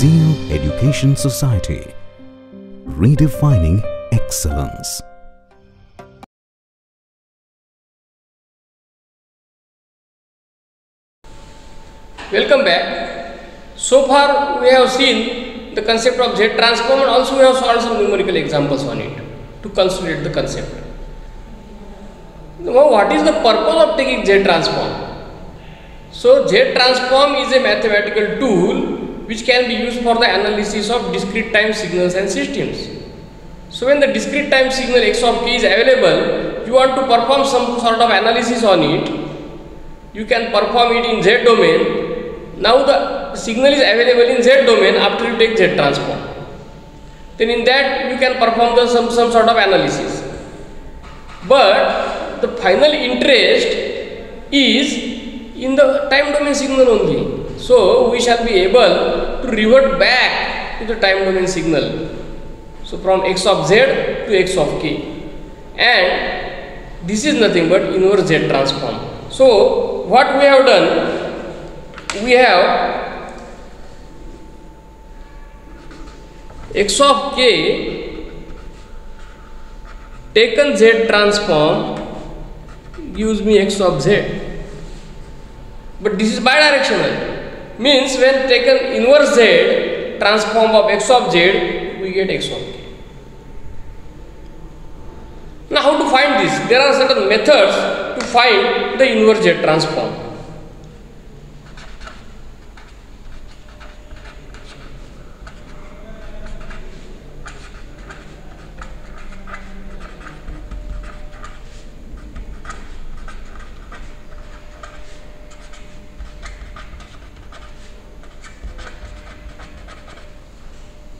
Zeno Education Society. Redefining excellence. Welcome back. So far we have seen the concept of Z transform and also we have solved some numerical examples on it to consolidate the concept. Now what is the purpose of taking Z transform? So Z transform is a mathematical tool which can be used for the analysis of discrete time signals and systems. So when the discrete time signal x of k is available, you want to perform some sort of analysis on it, you can perform it in Z domain now the signal is available in Z domain after you take Z transform. Then in that you can perform the some, some sort of analysis. But the final interest is in the time domain signal only. So we shall be able to revert back to the time domain signal. So from x of z to x of k. And this is nothing but inverse z transform. So what we have done we have x of k taken z transform gives me x of z but this is bidirectional means when taken inverse z transform of x of z we get x of k. Now how to find this? There are certain methods to find the inverse z transform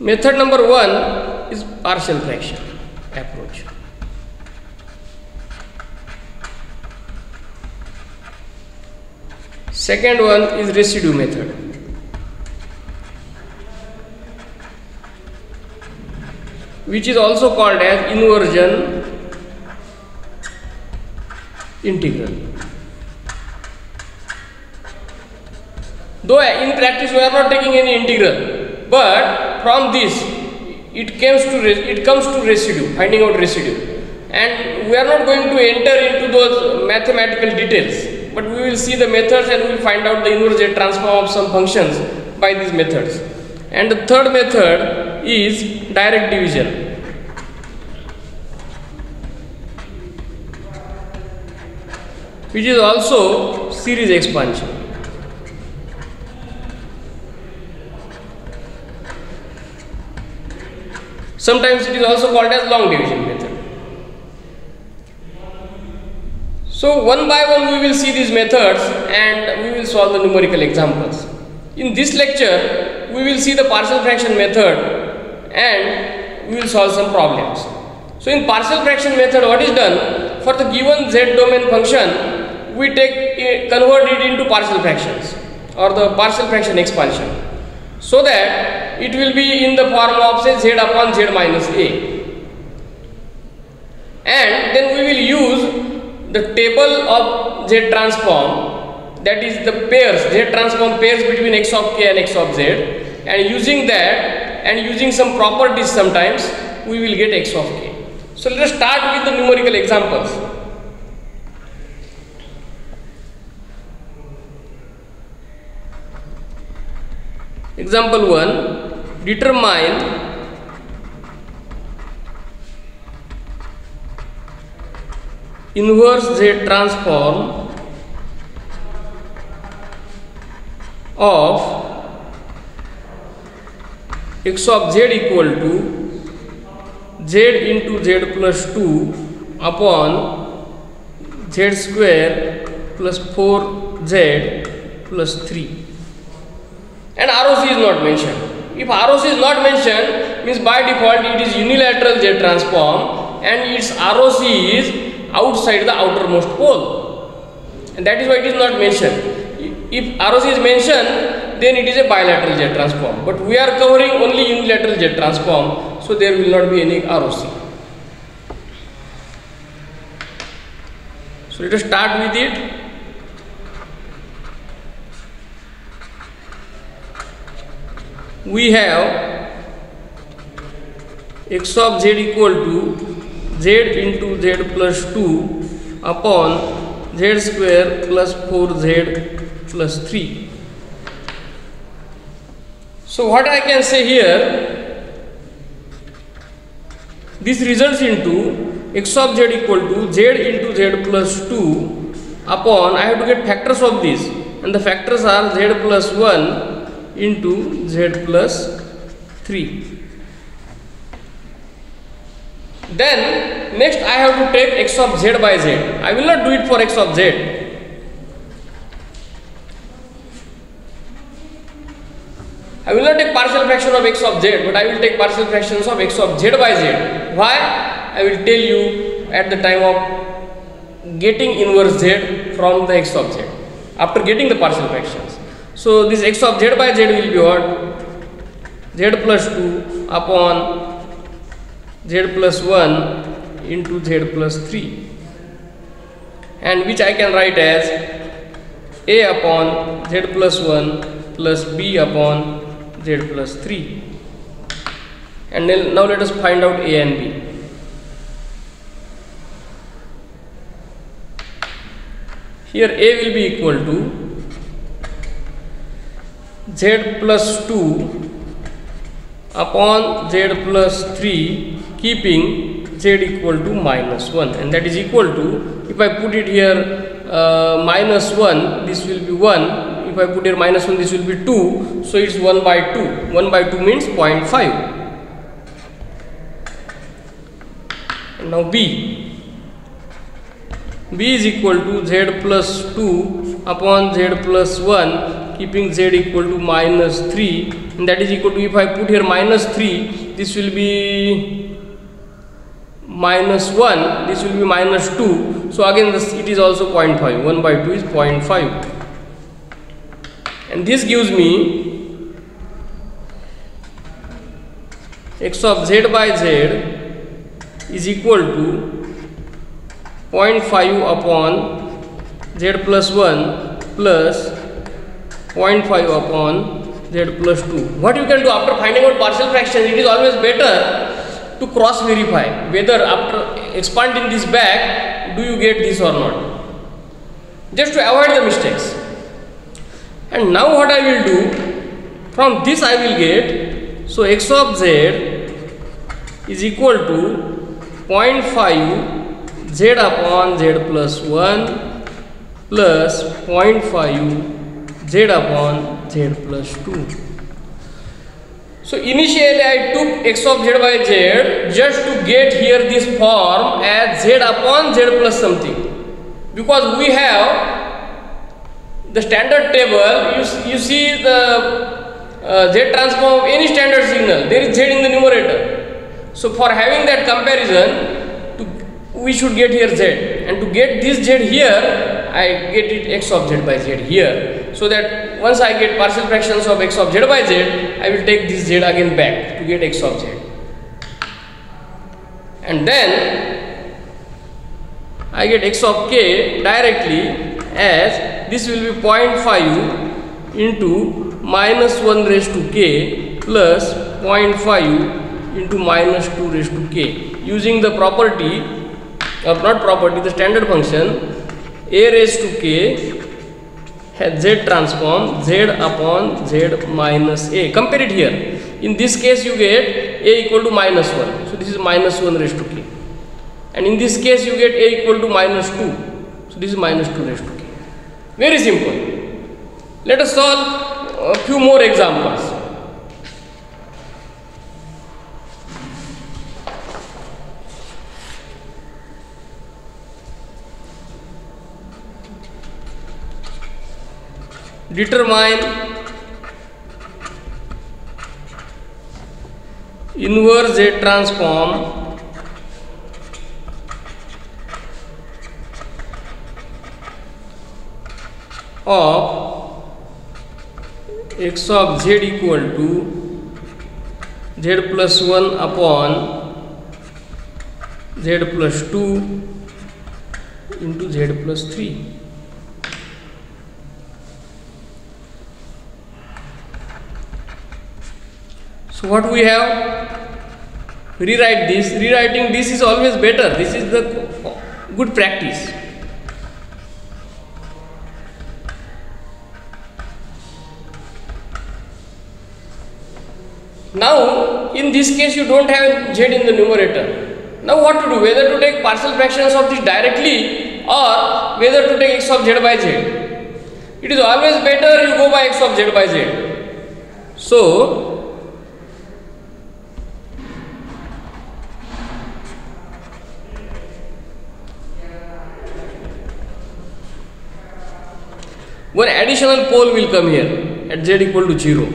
Method number one is partial fraction approach. Second one is residue method. Which is also called as inversion integral. Though in practice we are not taking any integral, but from this it comes to it comes to residue finding out residue. And we are not going to enter into those mathematical details but we will see the methods and we will find out the inverse transform of some functions by these methods. And the third method is direct division. Which is also series expansion Sometimes it is also called as long division method. So one by one we will see these methods and we will solve the numerical examples. In this lecture we will see the partial fraction method and we will solve some problems. So in partial fraction method what is done for the given z domain function we take eh, convert it into partial fractions or the partial fraction expansion so that it will be in the form of say z upon z minus a. And then we will use the table of z transform that is the pairs z transform pairs between x of k and x of z. And using that and using some properties sometimes we will get x of k. So let us start with the numerical examples. Example 1 Determine inverse Z transform of x of z equal to z into z plus 2 upon z square plus 4z plus 3 and ROC is not mentioned. If ROC is not mentioned means by default it is unilateral Z transform and its ROC is outside the outermost pole and that is why it is not mentioned. If ROC is mentioned then it is a bilateral Z transform but we are covering only unilateral Z transform so there will not be any ROC. So let us start with it. We have x of z equal to z into z plus 2 upon z square plus 4z plus 3. So what I can say here, this results into x of z equal to z into z plus 2 upon, I have to get factors of this and the factors are z plus 1 into z plus 3. Then next I have to take x of z by z. I will not do it for x of z. I will not take partial fraction of x of z, but I will take partial fractions of x of z by z. Why? I will tell you at the time of getting inverse z from the x of z. After getting the partial fractions. So this x of z by z will be what? z plus 2 upon z plus 1 into z plus 3 and which I can write as a upon z plus 1 plus b upon z plus 3 and now let us find out a and b. Here a will be equal to z plus 2 upon z plus 3 keeping z equal to minus 1 and that is equal to if I put it here uh, minus 1 this will be 1 if I put here minus 1 this will be 2 so it's 1 by 2 1 by 2 means 0.5 and now b. B is equal to z plus 2 upon z plus 1 keeping z equal to minus 3 and that is equal to if I put here minus 3 this will be minus 1 this will be minus 2 so again this it is also 0.5 1 by 2 is 0.5 and this gives me x of z by z is equal to 0.5 upon z plus 1 plus 0.5 upon z plus 2 what you can do after finding out partial fractions it is always better to cross verify whether after expanding this back do you get this or not. Just to avoid the mistakes. And now what I will do from this I will get so x of z is equal to 0.5 z upon z plus 1 plus 0.5 z upon z plus 2 so initially I took x of z by z just to get here this form as z upon z plus something. Because we have the standard table you, you see the uh, z transform of any standard signal there is z in the numerator. So for having that comparison to, we should get here z. And to get this z here I get it x of z by z here. So that once I get partial fractions of x of z by z I will take this z again back to get x of z. And then I get x of k directly as this will be 0.5 into minus 1 raised to k plus 0.5 into minus 2 raised to k. Using the property or not property the standard function a raised to k has z transform z upon z minus a. Compare it here. In this case you get a equal to minus 1 so this is minus 1 raised to k. And in this case you get a equal to minus 2 so this is minus 2 raised to k. Very simple. Let us solve a few more examples determine inverse Z transform of x of z equal to z plus 1 upon z plus 2 into z plus 3 So what we have? Rewrite this. Rewriting this is always better. This is the good practice. Now, in this case, you don't have z in the numerator. Now, what to do? Whether to take partial fractions of this directly or whether to take x of z by z. It is always better you go by x of z by z. So, one additional pole will come here at z equal to 0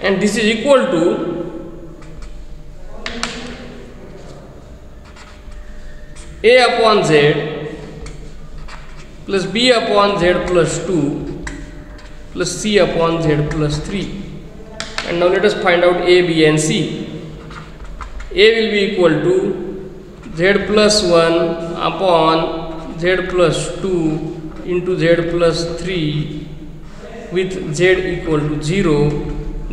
and this is equal to a upon z plus b upon z plus 2 plus c upon z plus 3 and now let us find out a b and c. A will be equal to z plus 1 upon z plus 2 into z plus 3 with z equal to 0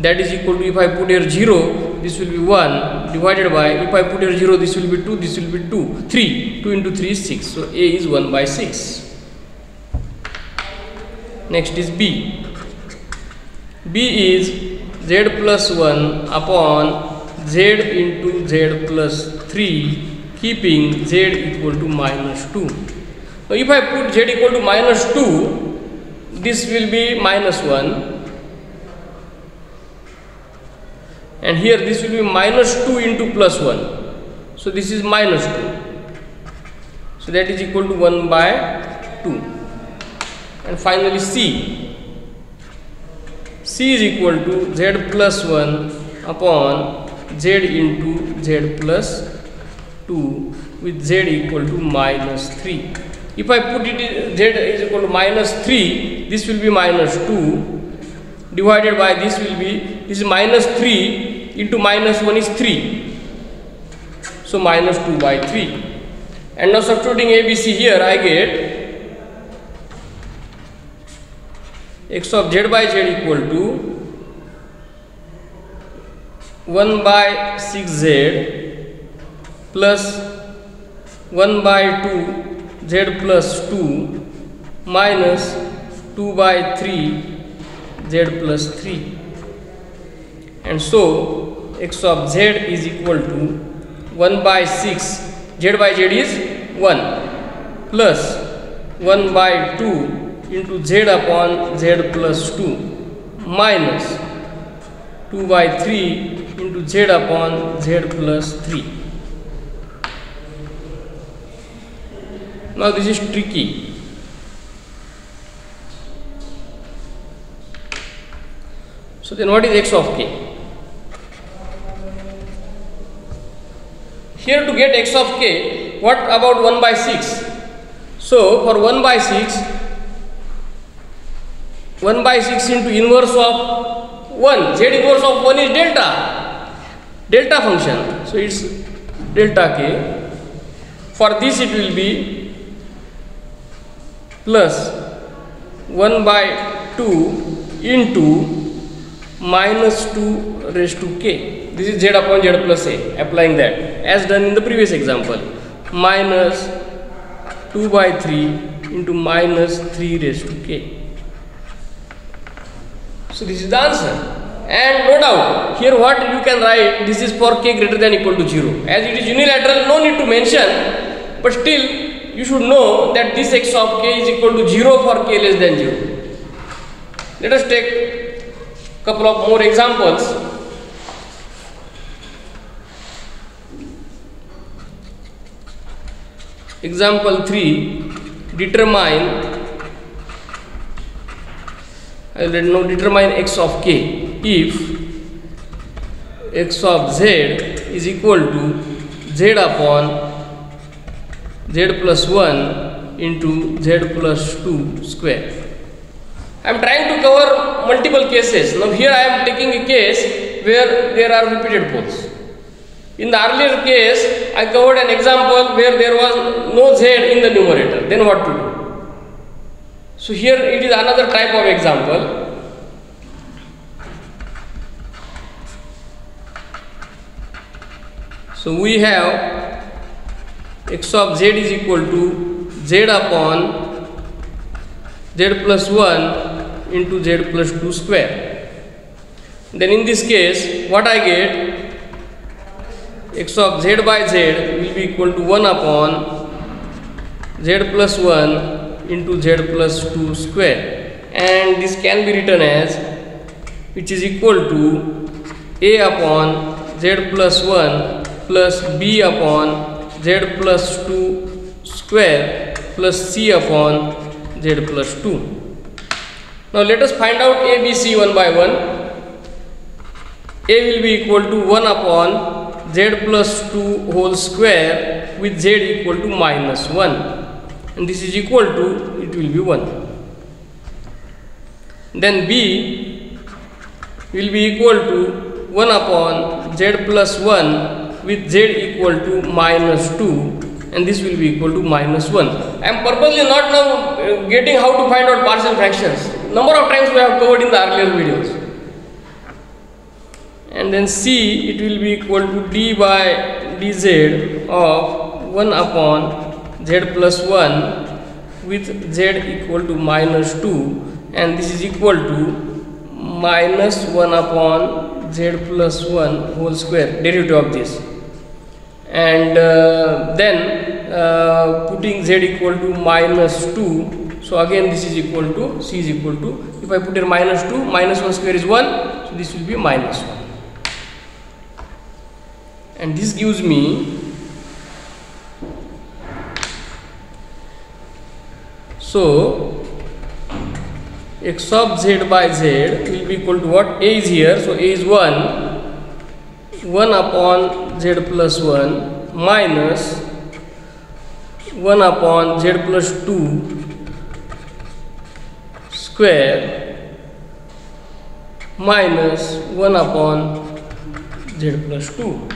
that is equal to if I put here 0 this will be 1 divided by if I put here 0 this will be 2 this will be 2 3 2 into 3 is 6 so A is 1 by 6 next is B. B is z plus 1 upon z into z plus 3 keeping z equal to minus 2 now if I put z equal to minus 2 this will be minus 1 and here this will be minus 2 into plus 1 so this is minus 2 so that is equal to 1 by 2 and finally C. C is equal to z plus 1 upon z into z plus 2 with z equal to minus 3 if I put it in z is equal to minus 3 this will be minus 2 divided by this will be this is minus 3 into minus 1 is 3 so minus 2 by 3 and now substituting ABC here I get x of z by z equal to 1 by 6z plus 1 by 2 z plus 2 minus 2 by 3 z plus 3 and so x of z is equal to 1 by 6 z by z is 1 plus 1 by 2 into z upon z plus 2 minus 2 by 3 into z upon z plus 3 now this is tricky so then what is x of k Here to get x of k, what about 1 by 6? So, for 1 by 6, 1 by 6 into inverse of 1, z inverse of 1 is delta, delta function. So, it is delta k. For this it will be plus 1 by 2 into minus 2 raised to k. This is z upon z plus a applying that. As done in the previous example minus 2 by 3 into minus 3 raised to k. So this is the answer. And no doubt here what you can write this is for k greater than equal to 0 as it is unilateral no need to mention but still you should know that this x of k is equal to 0 for k less than 0 let us take couple of more examples. Example 3 determine I will now determine x of k. If x of z is equal to z upon z plus 1 into z plus 2 square. I am trying to cover multiple cases. Now here I am taking a case where there are repeated poles. In the earlier case, I covered an example where there was no z in the numerator. Then what to do? So here it is another type of example. So we have x of z is equal to z upon z plus 1 into z plus 2 square. Then in this case, what I get x of z by z will be equal to 1 upon z plus 1 into z plus 2 square and this can be written as which is equal to a upon z plus 1 plus b upon z plus 2 square plus c upon z plus 2. Now let us find out a, b, c one by one. a will be equal to 1 upon z plus 2 whole square with z equal to minus 1 and this is equal to it will be 1 then b will be equal to 1 upon z plus 1 with z equal to minus 2 and this will be equal to minus 1 i am purposely not now uh, getting how to find out partial fractions. Number of times we have covered in the earlier videos. And then c it will be equal to d by dz of 1 upon z plus 1 with z equal to minus 2 and this is equal to minus 1 upon z plus 1 whole square derivative of this and uh, then uh, putting z equal to minus 2 so again this is equal to c is equal to if I put here minus 2 minus 1 square is 1 so this will be minus 1 and this gives me so x of z by z will be equal to what? A is here. So a is 1 1 upon z plus 1 minus 1 upon z plus 2 square minus 1 upon z plus 2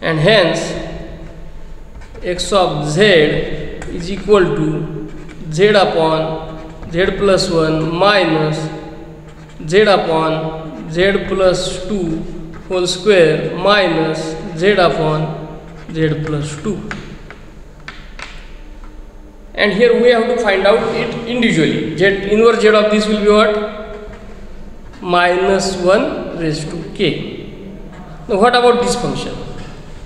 and hence x of z is equal to z upon z plus 1 minus z upon z plus 2 whole square minus z upon z plus 2 and here we have to find out it individually. Z inverse z of this will be what? Minus 1 raised to k. Now what about this function?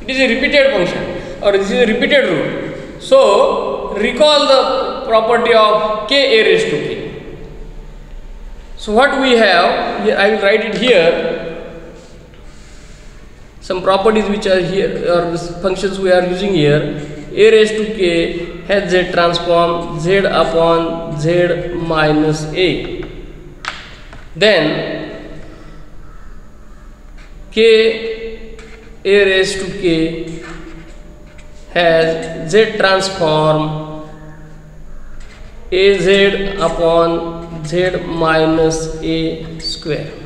It is a repeated function or this is a repeated root so recall the property of k a raised to k. So what we have i will write it here some properties which are here or functions we are using here a raised to k has z transform z upon z minus a. Then k a raised to k has z transform az upon z minus a square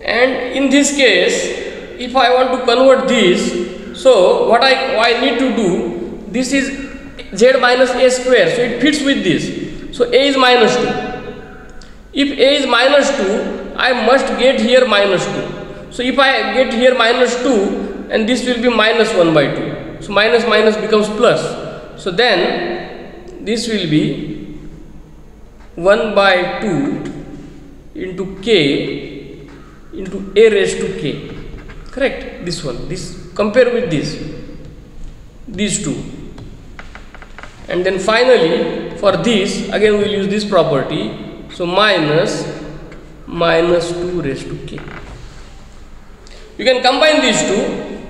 and in this case if I want to convert this so what I, I need to do this is z minus a square. So it fits with this. So a is minus 2 if a is minus 2 I must get here minus 2 so if I get here minus 2 and this will be minus 1 by 2 so minus minus becomes plus. So then this will be 1 by 2 into k into a raised to k. Correct this one this compare with this these two. And then finally for this again we will use this property. So minus minus 2 raised to k. You can combine these two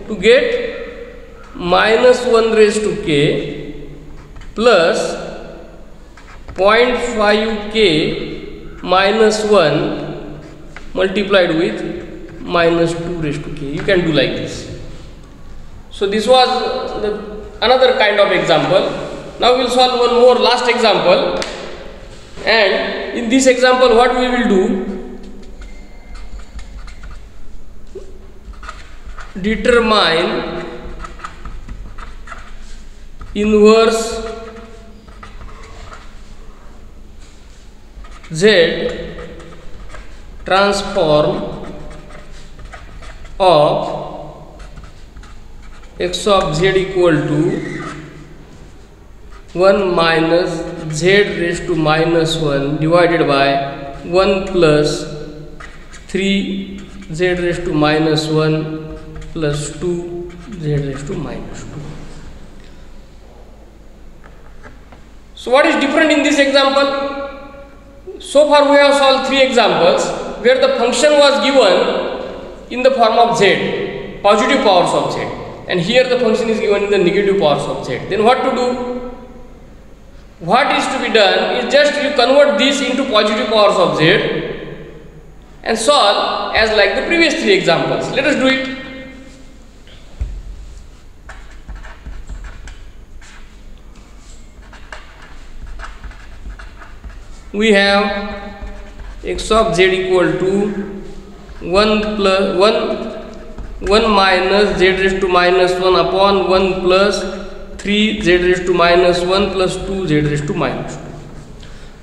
to get minus 1 raised to k plus 0.5 k minus 1 multiplied with minus 2 raised to k. You can do like this. So this was the another kind of example. Now we'll solve one more last example. And in this example what we will do? Determine inverse z transform of x of z equal to 1 minus z raised to minus 1 divided by 1 plus 3 z raised to minus 1 plus 2 z raised to minus 2. So what is different in this example? So far we have solved three examples where the function was given in the form of z, positive powers of z and here the function is given in the negative powers of z. Then what to do? What is to be done is just you convert this into positive powers of z and solve as like the previous three examples. Let us do it. We have x of z equal to 1 plus 1 1 minus z raised to minus 1 upon 1 plus 3 z raised to minus 1 plus 2 z raised to minus 2.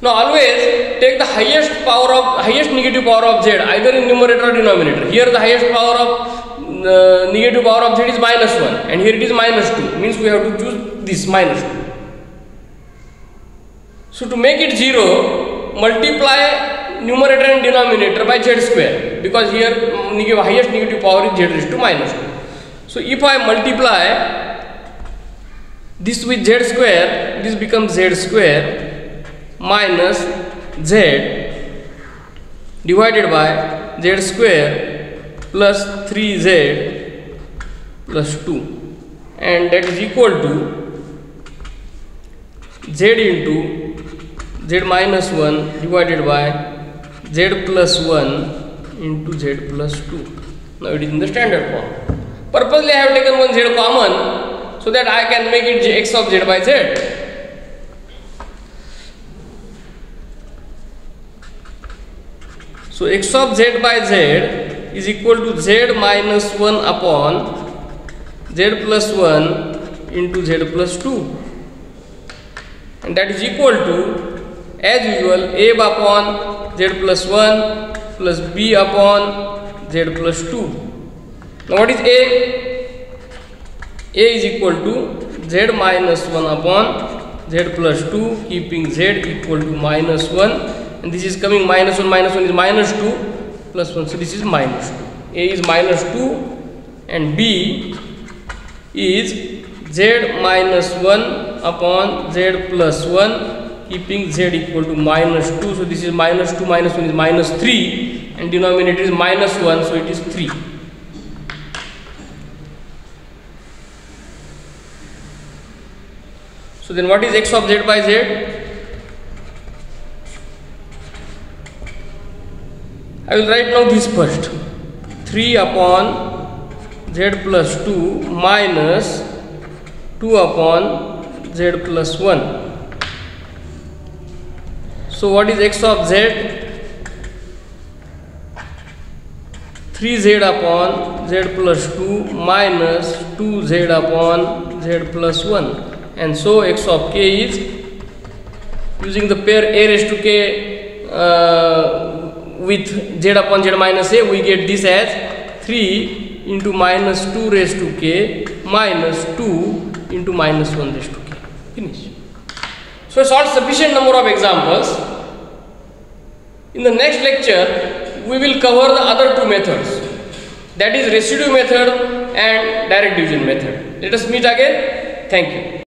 Now always take the highest power of highest negative power of z either in numerator or denominator. Here the highest power of uh, negative power of z is minus 1 and here it is minus 2 means we have to choose this minus 2. So to make it 0 multiply numerator and denominator by z square because here negative, highest negative power is z raised to minus 2. So if I multiply this with z square this becomes z square minus z divided by z square plus 3z plus 2 and that is equal to z into z minus 1 divided by z plus 1 into z plus 2 now it is in the standard form. Purposely I have taken one z common so that I can make it x of z by z. So x of z by z is equal to z minus 1 upon z plus 1 into z plus 2 and that is equal to as usual a upon z plus 1 plus b upon z plus 2. Now what is a? a is equal to z minus 1 upon z plus 2 keeping z equal to minus 1 and this is coming minus 1 minus 1 is minus 2 plus 1 so this is minus 2 a is minus 2 and b is z minus 1 upon z plus 1 keeping z equal to minus 2 so this is minus 2 minus 1 is minus 3 and denominator is minus 1 so it is 3 so then what is x of z by z? I will write now this first. 3 upon z plus 2 minus 2 upon z plus 1 so what is x of z? 3z upon z plus 2 minus 2z upon z plus 1 and so x of k is using the pair a raised to k uh, with z upon z minus a we get this as 3 into minus 2 raised to k minus 2 into minus 1 raised to k. Finish. So I solved sufficient number of examples in the next lecture we will cover the other two methods. That is residue method and direct division method. Let us meet again. Thank you